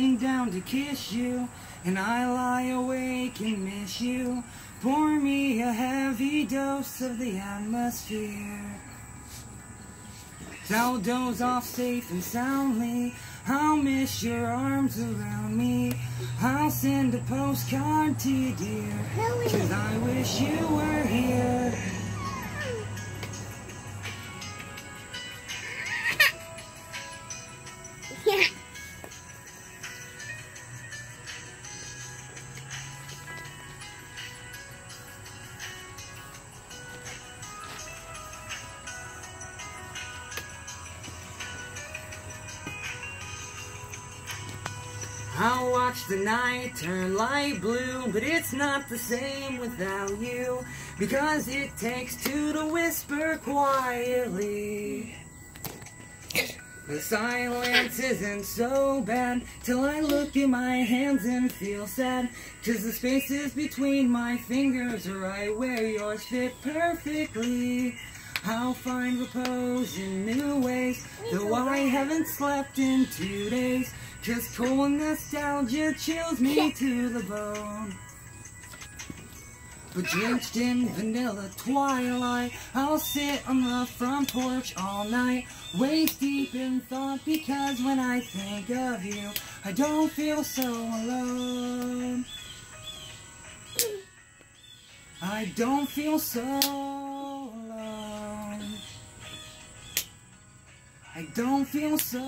down to kiss you, and I lie awake and miss you. Pour me a heavy dose of the atmosphere. I'll doze off safe and soundly. I'll miss your arms around me. I'll send a postcard to you, dear. Cause I wish you were here. Yeah. I'll watch the night turn light blue, but it's not the same without you. Because it takes two to whisper quietly. The silence isn't so bad till I look at my hands and feel sad. Cause the spaces between my fingers are right where yours fit perfectly. I'll find repose in new ways, though I haven't slept in two days. Cause cold nostalgia chills me to the bone. But drenched in vanilla twilight, I'll sit on the front porch all night, waist deep in thought, because when I think of you, I don't feel so alone. I don't feel so alone. I don't feel so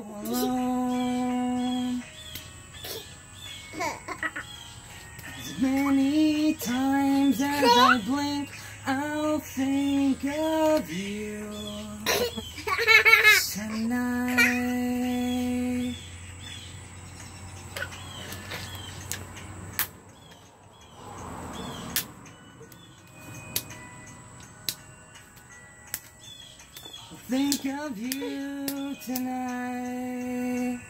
alone. As many times as I blink, I'll think of you tonight. Think of you tonight.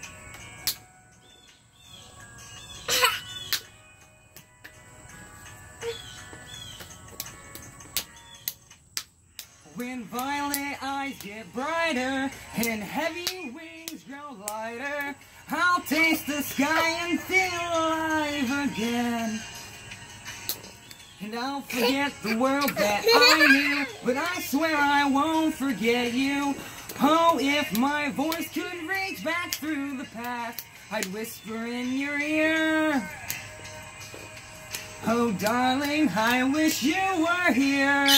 When violet eyes get brighter and heavy wings grow lighter, I'll taste the sky and feel alive again. And I'll forget the world that I knew, but I swear I won't forget you. Oh, if my voice could reach back through the past, I'd whisper in your ear. Oh, darling, I wish you were here.